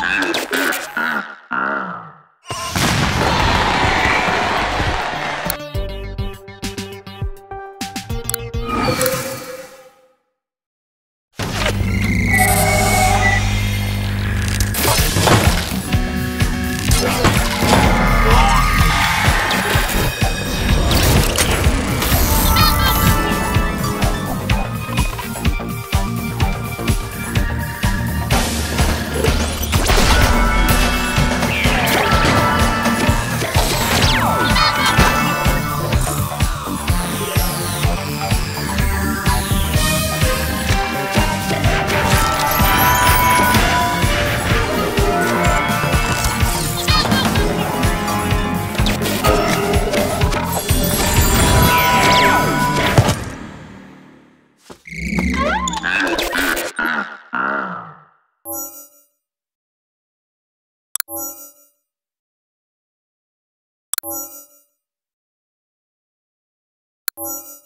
Yeah. you